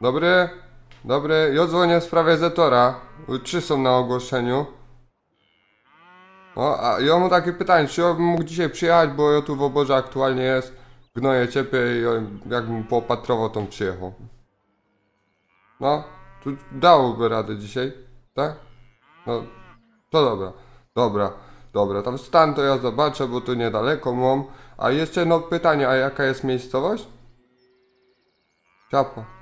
Dobry, dobry, ja dzwonię w sprawie Zetora. Trzy są na ogłoszeniu. No, a ja mam takie pytanie, czy ja bym mógł dzisiaj przyjechać, bo ja tu w oborze aktualnie jest, gnoję ciepie i ja, jakbym poopatrował, bym przyjechał. No, tu dałoby radę dzisiaj, tak? No, to dobra, dobra, dobra, tam stan to ja zobaczę, bo tu niedaleko mam. A jeszcze no pytanie, a jaka jest miejscowość? Ciapa.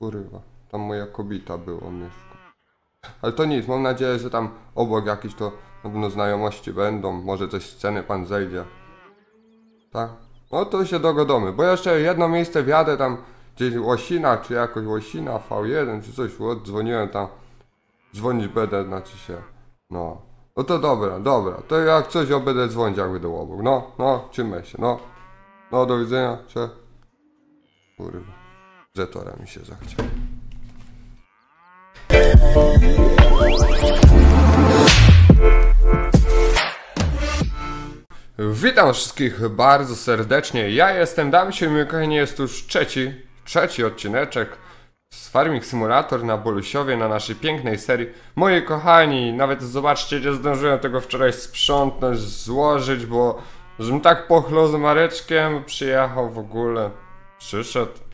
Kurwa, tam moja kobieta była mieszka. Ale to nic, mam nadzieję, że tam obok jakiś to na pewno znajomości będą, może coś z ceny pan zejdzie. Tak? No to się dogodamy, bo jeszcze jedno miejsce wjadę tam gdzieś Łosina, czy jakoś Łosina, V1, czy coś, dzwoniłem tam. Dzwonić będę, znaczy się, no. No to dobra, dobra, to jak coś ja będę dzwonić jak będę obok, no, no, trzymaj się, no. No, do widzenia, cze. Kurwa, Zetora mi się zachciał. Witam wszystkich bardzo serdecznie. Ja jestem Damsiu i kochani jest już trzeci, trzeci odcineczek z Farming Simulator na Bolusiowie, na naszej pięknej serii. Moi kochani, nawet zobaczcie, nie zdążyłem tego wczoraj sprzątnąć, złożyć, bo żebym tak pochlał z Mareczkiem, przyjechał w ogóle, przyszedł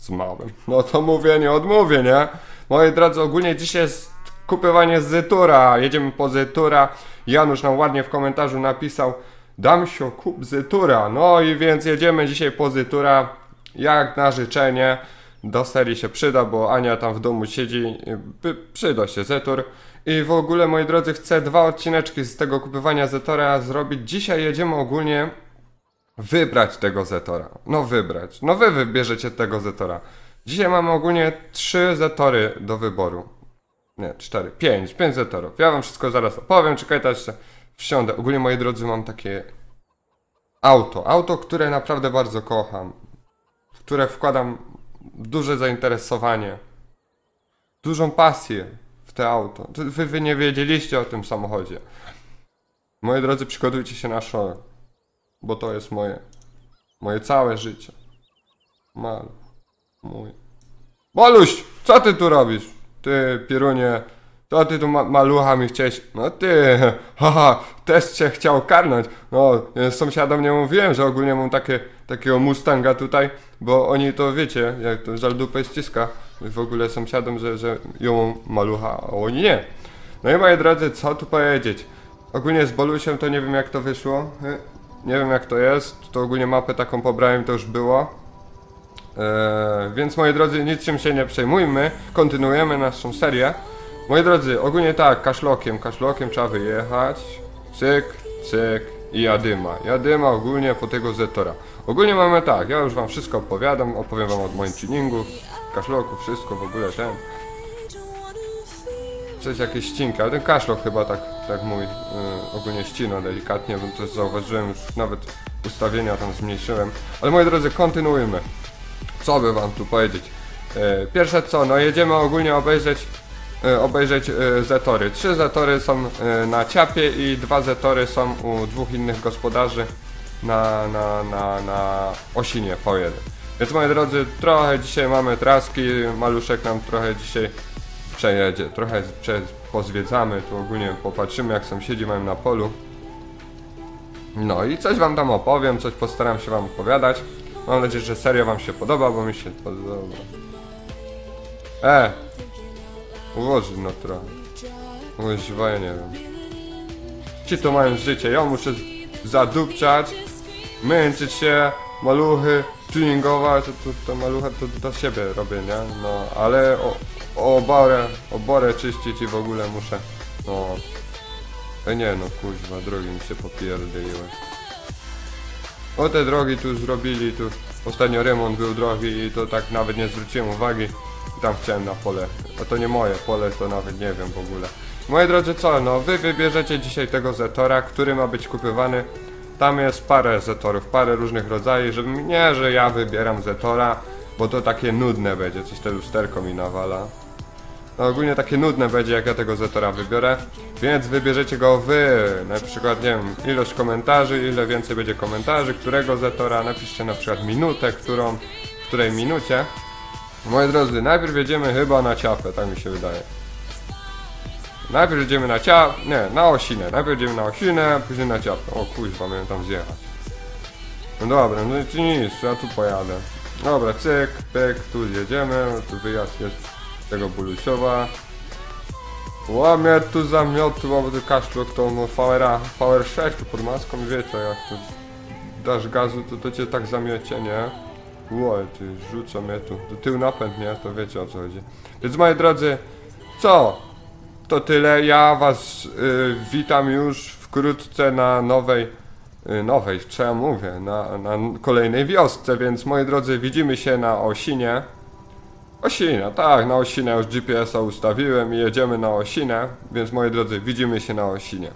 z małym. No to mówię, nie odmówię, nie? Moi drodzy, ogólnie dzisiaj jest kupywanie Zetura. Jedziemy po Zetura. Janusz nam ładnie w komentarzu napisał Damsio, kup Zetura. No i więc jedziemy dzisiaj po Zetura. Jak na życzenie. Do serii się przyda, bo Ania tam w domu siedzi. Przyda się Zetur. I w ogóle, moi drodzy, chcę dwa odcineczki z tego kupywania Zetora zrobić. Dzisiaj jedziemy ogólnie wybrać tego Zetora. No wybrać. No wy wybierzecie tego Zetora. Dzisiaj mamy ogólnie trzy Zetory do wyboru. Nie, cztery, pięć, pięć Zetorów. Ja wam wszystko zaraz opowiem, czekaj, teraz jeszcze wsiądę. Ogólnie, moi drodzy, mam takie auto. Auto, które naprawdę bardzo kocham. W które wkładam duże zainteresowanie. Dużą pasję w te auto. To Wy, wy nie wiedzieliście o tym samochodzie. Moi drodzy, przygotujcie się na szok. Bo to jest moje, moje całe życie. Mal, mój. Boluś, co ty tu robisz? Ty, Pierunie, co ty tu ma malucha mi chciałeś? No ty, haha, też cię chciał karnąć. No, ja sąsiadom nie mówiłem, że ogólnie mam takie, takiego Mustanga tutaj, bo oni to wiecie, jak to żal dupę ściska w ogóle sąsiadom, że, że ją malucha, a oni nie. No i moi drodzy, co tu powiedzieć? Ogólnie z Bolusiem to nie wiem jak to wyszło. Nie wiem jak to jest. To ogólnie mapę taką pobrałem, to już było. Eee, więc moi drodzy, niczym się nie przejmujmy, kontynuujemy naszą serię. Moi drodzy, ogólnie tak, kaszlokiem, kaszlokiem trzeba wyjechać. Cyk, cyk i jadyma. Jadyma ogólnie po tego Zetora. Ogólnie mamy tak, ja już wam wszystko opowiadam, opowiem wam od moim tuningu, kaszloku, wszystko w ogóle ten. Coś jakieś ścinka, ale ten kaszlok chyba tak, tak mój y, ogólnie ścina delikatnie, bym też zauważyłem, już nawet ustawienia tam zmniejszyłem. Ale moi drodzy, kontynuujmy co by wam tu powiedzieć? E, Pierwsze co, no jedziemy ogólnie obejrzeć e, obejrzeć e, zetory. Trzy zetory są e, na ciapie i dwa zetory są u dwóch innych gospodarzy na, na, na, na osinie V1. Więc moi drodzy, trochę dzisiaj mamy traski, maluszek nam trochę dzisiaj przejedzie, trochę pozwiedzamy, tu ogólnie popatrzymy jak sąsiedzi mają na polu. No i coś wam tam opowiem, coś postaram się wam opowiadać. Mam nadzieję, że serio wam się podoba, bo mi się podoba. E! Ułożyć no trochę. Ułożywa, ja nie wiem. Ci to mają życie, ja muszę zadupczać, męczyć się, maluchy, tuningować, to, to, to malucha to dla siebie robię, nie? No, ale o oborę, oborę czyścić i w ogóle muszę, no... E nie no, kuźwa, drogi mi się popierdoliły. O te drogi tu zrobili, tu ostatnio remont był drogi i to tak nawet nie zwróciłem uwagi. I tam chciałem na pole. A to nie moje pole, to nawet nie wiem w ogóle. Moi drodzy, co? No, wy wybierzecie dzisiaj tego Zetora, który ma być kupywany. Tam jest parę Zetorów, parę różnych rodzajów, żeby nie, że ja wybieram Zetora, bo to takie nudne będzie, coś te lusterko mi nawala. No ogólnie takie nudne będzie, jak ja tego Zetora wybiorę, więc wybierzecie go wy. Na przykład, nie wiem, ilość komentarzy, ile więcej będzie komentarzy, którego Zetora, napiszcie na przykład minutę, którą, w której minucie. Moi drodzy, najpierw jedziemy chyba na ciapę, tak mi się wydaje. Najpierw jedziemy na ciapę, nie, na osinę. Najpierw jedziemy na osinę, później na ciapę. O kuźwa, miałem tam zjechać. No dobra, no nic, ja tu pojadę. Dobra, cyk, pyk, tu zjedziemy, tu wyjazd jest tego Bulusiowa. Łamie tu zamiotło, bo tu kaszlok to no VR, VR6 tu pod maską, wiecie, jak tu dasz gazu, to to cię tak zamiecie, nie? Ło, ty rzuca mnie tu, do tył napęd, nie? To wiecie o co chodzi. Więc moi drodzy, co? To tyle, ja was y, witam już wkrótce na nowej, nowej, co ja mówię, na, na kolejnej wiosce, więc moi drodzy, widzimy się na Osinie. Osina, tak, na Osinę już GPS-a ustawiłem i jedziemy na Osinę, więc moi drodzy, widzimy się na Osinie.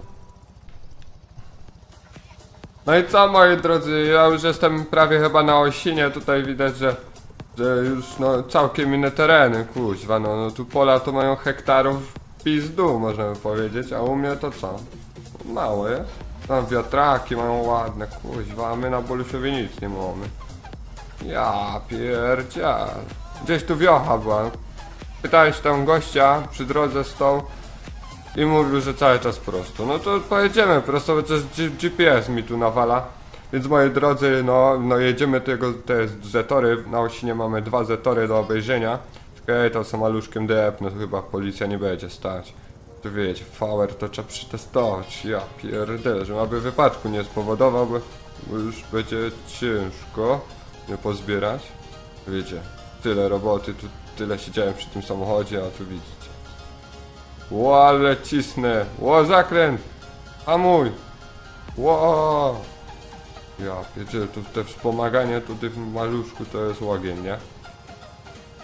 No i co moi drodzy, ja już jestem prawie chyba na Osinie, tutaj widać, że, że już no całkiem inne tereny, kuźwa, no, no tu pola to mają hektarów pizdu, można by powiedzieć, a u mnie to co? Mało jest. Tam wiatraki mają ładne, kuźwa, a my na Bolusiowie nic nie mamy. Ja pierdziel. Gdzieś tu wiocha była. Pytałeś tam gościa przy drodze stał i mówił, że cały czas prosto. No to pojedziemy prosto, to jest G- GPS mi tu nawala. Więc moi drodzy, no, no jedziemy tego, te zetory, na osinie mamy dwa zetory do obejrzenia. Czekaj, to maluszkiem DF, no to chyba policja nie będzie stać. Tu wiecie, VR to trzeba przetestować, ja pierdolę, że aby wypadku nie spowodował, bo, już będzie ciężko nie pozbierać. Wiecie, tyle roboty, tu tyle siedziałem przy tym samochodzie, a tu widzicie. Ło, ale cisnę, ło, zakręt, hamuj, ło. Ja wiecie, tu te wspomaganie tu tym maluszku to jest ogień, nie?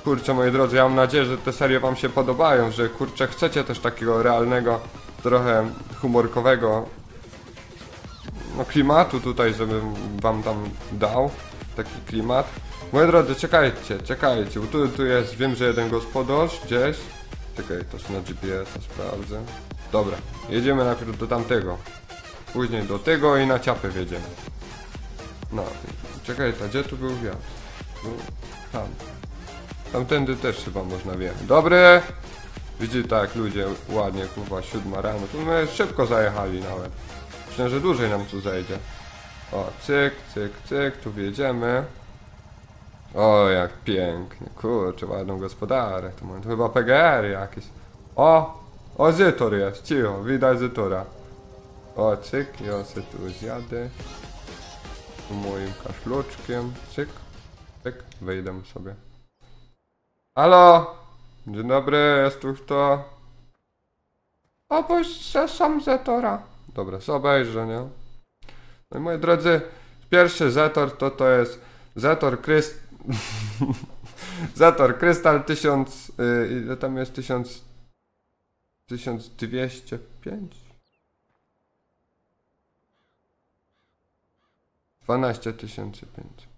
Kurczę, moi drodzy, ja mam nadzieję, że te serie wam się podobają, że kurczę, chcecie też takiego realnego, trochę humorkowego no klimatu tutaj, żebym wam tam dał taki klimat. Moi drodzy, czekajcie, czekajcie, bo tu, tu jest, wiem, że jeden gospodarz gdzieś. Czekaj, to jest na GPS-a, sprawdzę. Dobra, jedziemy najpierw do tamtego. Później do tego i na ciapę wjedziemy. No, czekaj, a gdzie tu był wjazd? Tu, tam. Tamtędy też chyba można wjechać. Dobry! Widzicie tak, ludzie, ładnie, kurwa, siódma rano. Tu my szybko zajechali nawet. Myślę, że dłużej nam tu zejdzie. O, cyk, cyk, cyk, tu wjedziemy. O, jak pięknie, kurczę, ładną gospodarę. To, chyba PGR jakieś. O, o, Zytor jest, cicho, widać Zytora. O, cyk, ja se tu zjadę. Tu moim kaszluczkiem, cyk, cyk, wejdę sobie. Halo! Dzień dobry, jest tu kto? Opuść się sam Zetora. Dobra, sobie obejrzę, nie? No i moi drodzy, pierwszy Zetor to to jest Zetor Kryst... Zetor Krystal 1000... Yy, ile tam jest? 1000... 1205? 12 500.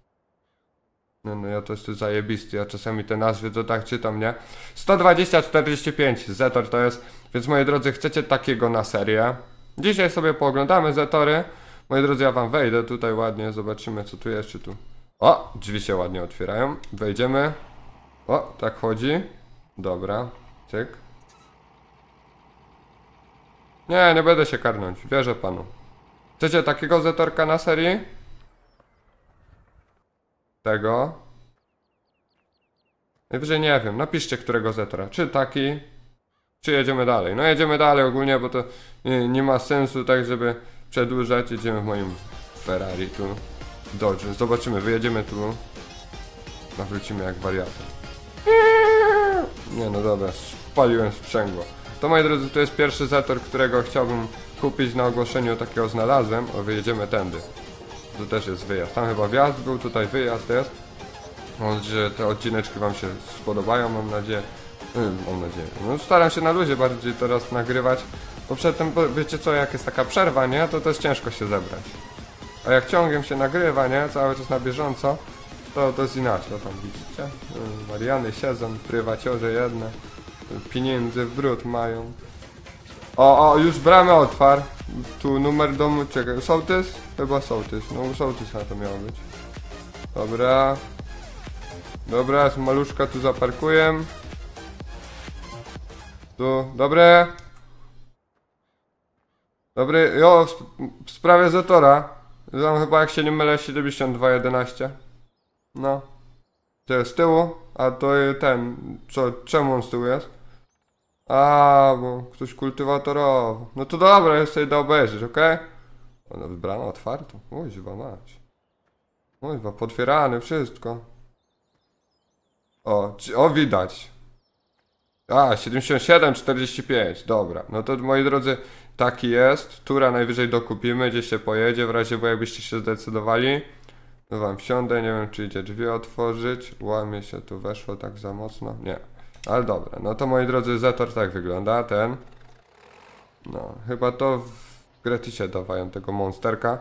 No, no ja to jest zajebisty, ja czasami te nazwy to tak czytam, nie? 120-45 Zetor to jest, więc moi drodzy, chcecie takiego na serię? Dzisiaj sobie pooglądamy Zetory. Moi drodzy, ja wam wejdę tutaj ładnie, zobaczymy co tu jest, czy tu... O, drzwi się ładnie otwierają, wejdziemy. O, tak chodzi. Dobra, cyk. Nie, nie będę się karnąć, wierzę panu. Chcecie takiego Zetorka na serii? Tego. Najwyżej nie wiem, napiszcie którego zetora. Czy taki, czy jedziemy dalej. No jedziemy dalej ogólnie, bo to nie, nie ma sensu tak, żeby przedłużać. Jedziemy w moim Ferrari tu. Dodge. Zobaczymy, wyjedziemy tu. Nawrócimy jak wariatem. Nie no dobra, spaliłem sprzęgło. To moi drodzy, to jest pierwszy zetor, którego chciałbym kupić na ogłoszeniu takiego znalazłem. O, wyjedziemy tędy. Tu też jest wyjazd. Tam chyba wjazd był, tutaj wyjazd jest. Mam że te odcineczki Wam się spodobają, mam nadzieję. Mm, Mam nadzieję. No staram się na luzie bardziej teraz nagrywać. Bo przedtem, bo wiecie co, jak jest taka przerwa, nie? To też ciężko się zebrać. A jak ciągiem się nagrywa, nie? Cały czas na bieżąco, to, to jest inaczej. Tam widzicie? Mm, Mariany siedzą, prywaciorze jedne. Pieniędzy w brud mają. O, o, już bramę otwarł. Tu numer domu, czekaj, sołtys? Chyba sołtys, no sołtysa to miało być. Dobra. Dobra, z maluszka tu zaparkuję. Tu, dobre. Dobry, jo, w, sp- w sprawie Zetora. Tam chyba jak się nie mylę 7211. No. To jest z tyłu, a to ten, co, czemu on z tyłu jest? A, bo ktoś kultywatorował. No to dobra, jest sobie da obejrzeć, okej? Ona wybrana otwarto. Uźwa mać. Uźwa, potwierany, wszystko. O, o widać. A, 77, 45, dobra. No to moi drodzy, taki jest. Tura najwyżej dokupimy, gdzieś się pojedzie, w razie bo jakbyście się zdecydowali. No wam wsiądę, nie wiem czy idzie drzwi otworzyć. Łamie się tu, weszło tak za mocno. Nie. Ale dobra, no to moi drodzy, Zetor tak wygląda, ten. No, chyba to w gratisie dawają tego monsterka.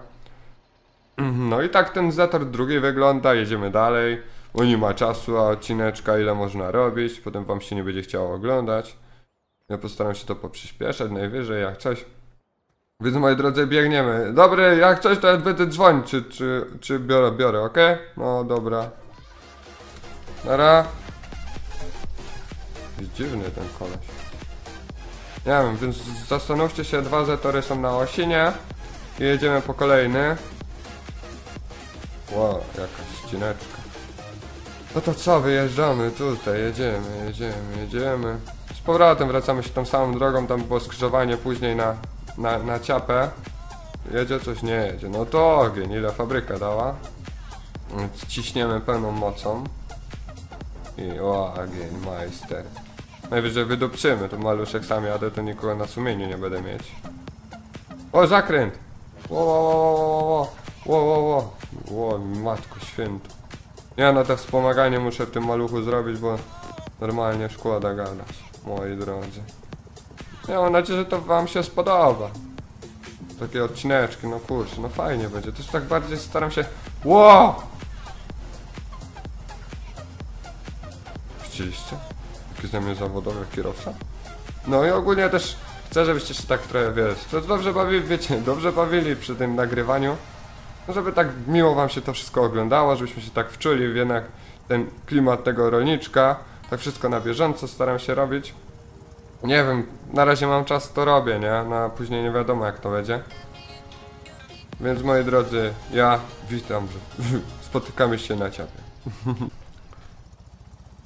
No i tak ten Zetor drugi wygląda, jedziemy dalej. Bo nie ma czasu, a odcineczka ile można robić, potem wam się nie będzie chciało oglądać. Ja postaram się to poprzyspieszać najwyżej, jak coś. Więc moi drodzy, biegniemy. Dobry, jak coś to ja będę dzwonić, czy, czy, czy biorę, biorę, ok? No dobra. Nara. Dziwny ten koleś. Nie wiem, więc zastanówcie się, dwa zetory są na osinie. I jedziemy po kolejny. Wow, jakaś ścineczka. No to co, wyjeżdżamy tutaj, jedziemy, jedziemy, jedziemy. Z powrotem wracamy się tą samą drogą, tam było skrzyżowanie później na, na, na ciapę. Jedzie coś, nie jedzie. No to ogień, ile fabryka dała. Ciśniemy pełną mocą. I o, ogień, majster. Najwyżej wydupczymy, to maluszek sam jadę, to nikogo na sumieniu nie będę mieć. O, zakręt! Ło, ło, ło, ło, ło, ło, ło, ło, matko święta. Ja na to wspomaganie muszę w tym maluchu zrobić, bo normalnie szkoda gadać, moi drodzy. Ja mam nadzieję, że to wam się spodoba. Takie odcineczki, no kurczę, no fajnie będzie. Też tak bardziej staram się... Ło! Wow! Jaki z mnie zawodowy kierowca? No i ogólnie też chcę, żebyście się tak trochę, wiesz, to dobrze bawili, wiecie, dobrze bawili przy tym nagrywaniu. No żeby tak miło wam się to wszystko oglądało, żebyśmy się tak wczuli w jednak ten klimat tego rolniczka. Tak wszystko na bieżąco staram się robić. Nie wiem, na razie mam czas, to robię, nie? No a później nie wiadomo jak to będzie. Więc moi drodzy, ja witam, że spotykamy się na ciapie.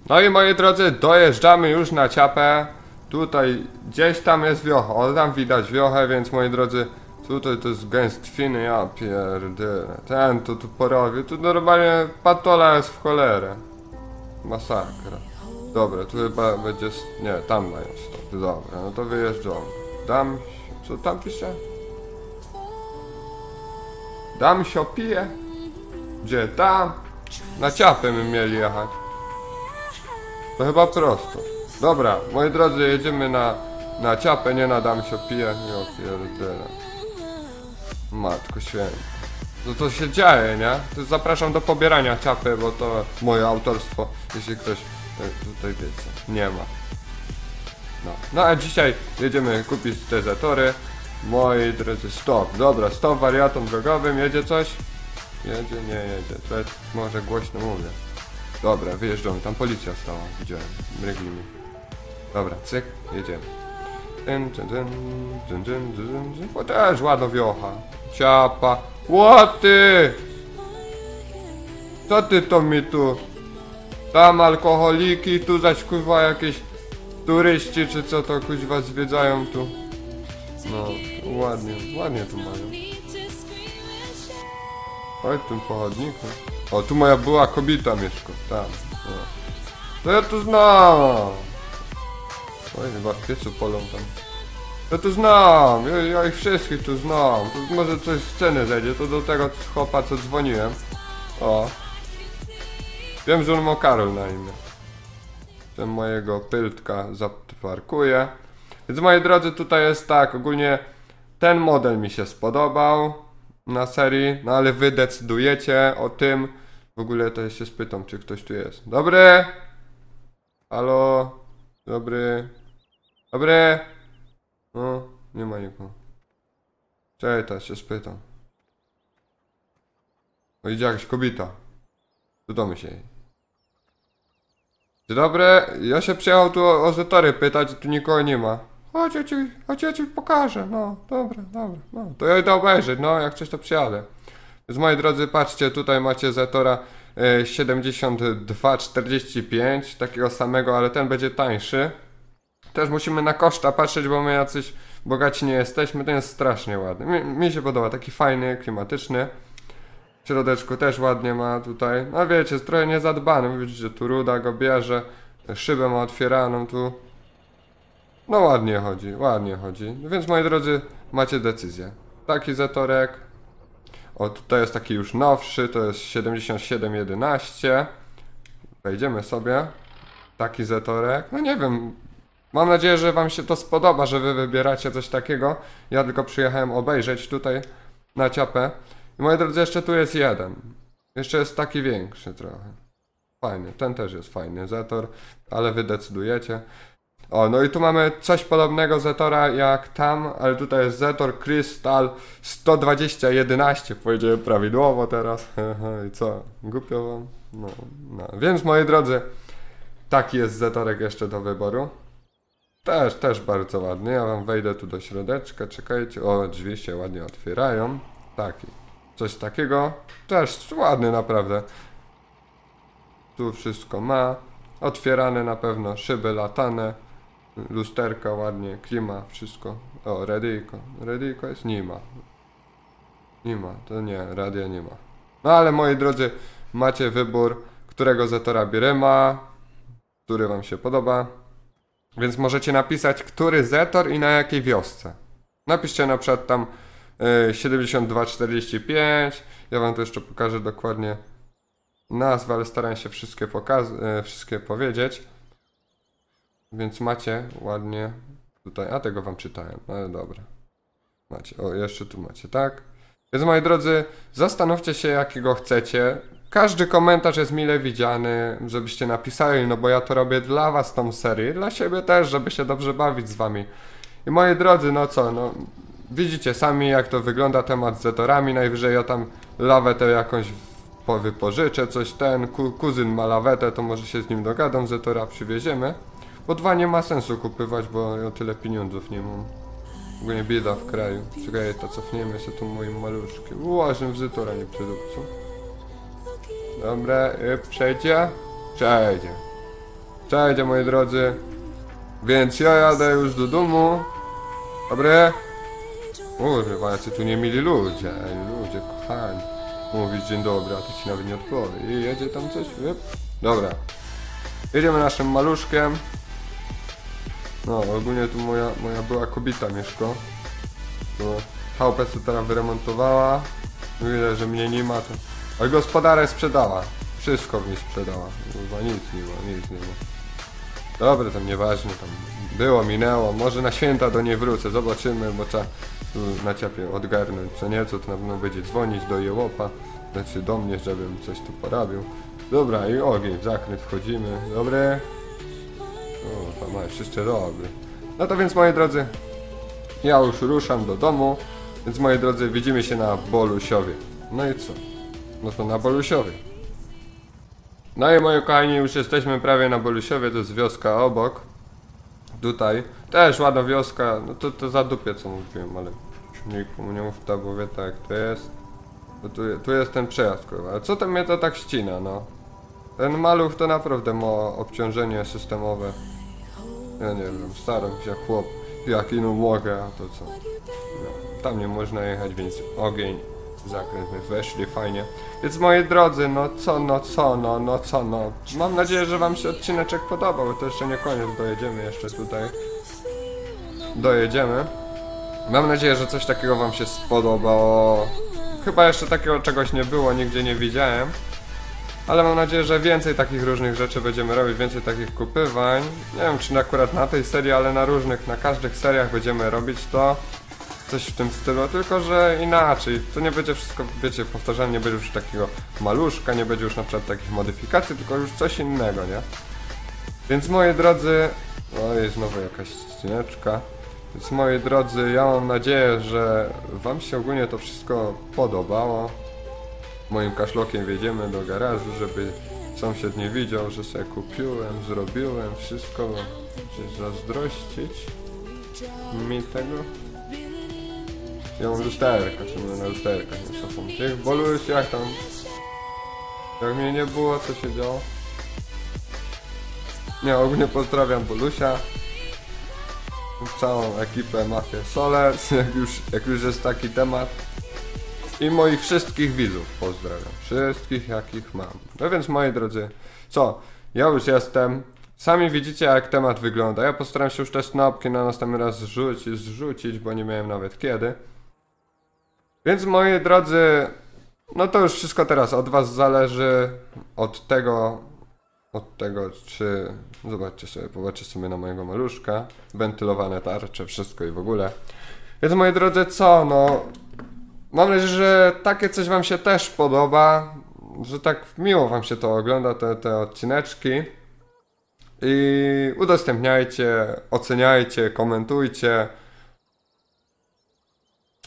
No i moi drodzy, dojeżdżamy już na ciapę. Tutaj gdzieś tam jest wiocha, o tam widać wiochę, więc moi drodzy, tutaj to jest gęstwiny, ja pierdolę. Ten to tu porobił, tu normalnie patola jest w cholerę. Masakra. Dobra, tu chyba będzie, nie, tam mają stop, dobra, no to wyjeżdżamy. Dam, co tam pisze? Dam się opije. Gdzie? Tam. Na ciapę my mieli jechać. To chyba prosto. Dobra, moi drodzy, jedziemy na, na ciapę, nie na dam się opije. Ja pierdolę. Matko święta. No to się dzieje, nie? To zapraszam do pobierania ciapy, bo to moje autorstwo, jeśli ktoś e, tutaj wiecie, nie ma. No, no a dzisiaj jedziemy kupić te zatory. Moi drodzy, stop, dobra, stop wariatom drogowym, jedzie coś? Jedzie, nie jedzie, to może głośno mówię. Dobra, wyjeżdżamy, tam policja stała, widziałem, mrygli mi. Dobra, cyk, jedziemy. Dyn, dyn, dyn, dyn, dyn, dyn, dyn. O, też ładno wiocha. Ciapa. Łoty! Co ty to mi tu? Tam alkoholiki, tu zaś kuźwa jakieś turyści, czy co to kuźwa zwiedzają tu. No, ładnie, ładnie tu mają. Chodź tym pochodniku. O, tu moja była kobieta mieszka, tam. O. To ja tu znam. Oj, chyba w piecu polą tam. Ja tu znam, ja, ja ich wszystkich tu znam. Tu może coś z ceny zejdzie, to do tego chłopa co dzwoniłem. O. Wiem, że on ma Karol na imię. Ten mojego pyltka zaparkuje. Więc moi drodzy, tutaj jest tak, ogólnie ten model mi się spodobał na serii, no ale wy decydujecie o tym. W ogóle to się spytam, czy ktoś tu jest. Dobry? Halo? Dobry? Dobry? No, nie ma nikogo. Czekaj, teraz się spytam. No idzie jakaś kobieta. Pytamy się jej. Dzień dobry, ja się przyjechał tu o, o pytać, tu nikogo nie ma. Chodź, ja ci, chodź, ja ci pokażę, no, dobra, dobra, no, to ja idę obejrzeć, no, jak coś to przyjadę. Więc moi drodzy, patrzcie, tutaj macie Zetora e, 7245, takiego samego, ale ten będzie tańszy. Też musimy na koszta patrzeć, bo my jacyś bogaci nie jesteśmy, ten jest strasznie ładny. Mi, mi się podoba, taki fajny, klimatyczny. W środeczku też ładnie ma tutaj. No wiecie, jest trochę niezadbany. Widzicie, tu ruda go bierze. Szybę ma otwieraną tu. No ładnie chodzi, ładnie chodzi. Więc moi drodzy, macie decyzję. Taki zetorek. O, tutaj jest taki już nowszy, to jest 7711. Wejdziemy sobie. Taki zetorek. No nie wiem. Mam nadzieję, że wam się to spodoba, że wy wybieracie coś takiego. Ja tylko przyjechałem obejrzeć tutaj na ciapę. I moi drodzy, jeszcze tu jest jeden. Jeszcze jest taki większy trochę. Fajny, ten też jest fajny Zetor, ale wy decydujecie. O, no i tu mamy coś podobnego Zetora jak tam, ale tutaj jest Zetor Crystal 12011, powiedziałem prawidłowo teraz. I co? Głupio wam? No, no. Więc moi drodzy, taki jest Zetorek jeszcze do wyboru. Też, też bardzo ładny. Ja wam wejdę tu do środeczka, czekajcie. O, drzwi się ładnie otwierają. Taki. Coś takiego. Też ładny naprawdę. Tu wszystko ma. Otwierane na pewno, szyby latane. Lusterka ładnie, klima, wszystko. O, radyjko. Radyjko jest? Nie ma. Nie ma, to nie, radia nie ma. No ale moi drodzy, macie wybór, którego Zetora bierema, który wam się podoba. Więc możecie napisać, który Zetor i na jakiej wiosce. Napiszcie na przykład tam y, 7245. Ja wam tu jeszcze pokażę dokładnie nazwę, ale staram się wszystkie, pokaz- y, wszystkie powiedzieć. Więc macie ładnie tutaj. A tego wam czytałem, no ale dobra. Macie, o jeszcze tu macie, tak? Więc moi drodzy, zastanówcie się jakiego chcecie. Każdy komentarz jest mile widziany, żebyście napisali, no bo ja to robię dla was tą serię, dla siebie też, żeby się dobrze bawić z wami. I moi drodzy, no co, no widzicie sami jak to wygląda temat z zetorami, najwyżej ja tam lawetę jakąś po- wypożyczę, coś ten, ku, kuzyn ma lawetę, to może się z nim dogadam, zetora przywieziemy. Bo dwa nie ma sensu kupywać, bo ja tyle pieniądzów nie mam. Ogólnie bieda w kraju. Czekaj, to cofniemy się tu moim maluszkiem. Ułożę w zetora nie przedupcu. Dobra, y, przejdzie? Przejdzie. Przejdzie moi drodzy. Więc ja jadę już do domu. Dobry? Kurwa, jacy tu nie mili ludzie. Ej, ludzie, kochani. Mówisz dzień dobry, a to ci nawet nie odpowie. I jedzie tam coś? Yep. Dobra. Jedziemy naszym maluszkiem. No, ogólnie tu moja, moja była kobieta mieszka. No, chałupę sobie teraz wyremontowała. Widać, że mnie nie ma. To... Ale gospodarę sprzedała. Wszystko mi sprzedała. Kurwa, nic nie ma, nic nie ma. Dobra, tam nieważne, tam było, minęło. Może na święta do niej wrócę, zobaczymy, bo trzeba na ciapie odgarnąć co nieco, to na pewno będzie dzwonić do jełopa, znaczy do mnie, żebym coś tu porabił. Dobra, i ogień, w zakręt wchodzimy. Dobre. Tam masz jeszcze dobry. No to więc moi drodzy, ja już ruszam do domu, więc moi drodzy, widzimy się na Bolusiowie. No i co? No to na Bolusiowie. No i moi kochani, już jesteśmy prawie na Bolusiowie, to jest wioska obok. Tutaj. Też ładna wioska, no to, to za dupie co mówiłem, ale nikomu nie mów to, bo wie tak to jest. To tu, tu jest ten przejazd, kurwa. Co to mnie to tak ścina, no? Ten maluch to naprawdę ma obciążenie systemowe. Ja nie wiem, staram się chłop, jak ino mogę, a to co? No, tam nie można jechać, więc ogień, zakręt, my weszli fajnie. Więc moi drodzy, no co, no co, no, no co, no. Mam nadzieję, że wam się odcineczek podobał, to jeszcze nie koniec, dojedziemy jeszcze tutaj. Dojedziemy. Mam nadzieję, że coś takiego wam się spodobało. Chyba jeszcze takiego czegoś nie było, nigdzie nie widziałem. Ale mam nadzieję, że więcej takich różnych rzeczy będziemy robić, więcej takich kupywań. Nie wiem, czy akurat na tej serii, ale na różnych, na każdych seriach będziemy robić to. Coś w tym stylu, tylko że inaczej. To nie będzie wszystko, wiecie, powtarzane, nie będzie już takiego maluszka, nie będzie już na przykład takich modyfikacji, tylko już coś innego, nie? Więc moi drodzy, oj, znowu jakaś ścineczka. Więc moi drodzy, ja mam nadzieję, że wam się ogólnie to wszystko podobało. Moim kaszlokiem wjedziemy do garażu, żeby sąsiad nie widział, że sobie kupiłem, zrobiłem wszystko, chcesz zazdrościć mi tego? Ja mam lusterka, czy mówię na lusterkach, nie cofam. Tych jak tam? Jak mnie nie było, co się działo? Nie, ogólnie pozdrawiam Bolusia. Całą ekipę Mafię Solec, jak już, jak już jest taki temat. I moich wszystkich widzów pozdrawiam. Wszystkich jakich mam. No więc moi drodzy, co? Ja już jestem. Sami widzicie jak temat wygląda. Ja postaram się już te snopki na następny raz zrzucić, zrzucić, bo nie miałem nawet kiedy. Więc moi drodzy, no to już wszystko teraz od was zależy. Od tego, od tego czy... Zobaczcie sobie, popatrzcie sobie na mojego maluszka. Wentylowane tarcze, wszystko i w ogóle. Więc moi drodzy, co? No, Mam nadzieję, że takie coś Wam się też podoba, że tak miło Wam się to ogląda, te, te odcineczki. I udostępniajcie, oceniajcie, komentujcie.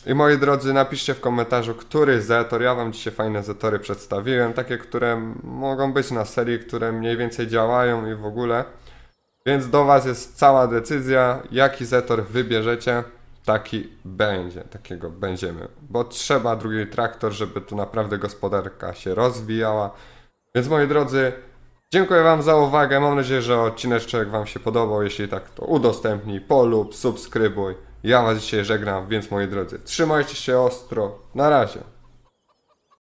I moi drodzy, napiszcie w komentarzu, który zetor. Ja Wam dzisiaj fajne zetory przedstawiłem, takie, które mogą być na serii, które mniej więcej działają i w ogóle. Więc do Was jest cała decyzja, jaki zetor wybierzecie taki będzie, takiego będziemy. Bo trzeba drugi traktor, żeby tu naprawdę gospodarka się rozwijała. Więc moi drodzy, dziękuję Wam za uwagę. Mam nadzieję, że odcineczek Wam się podobał. Jeśli tak, to udostępnij, polub, subskrybuj. Ja Was dzisiaj żegnam, więc moi drodzy, trzymajcie się ostro. Na razie.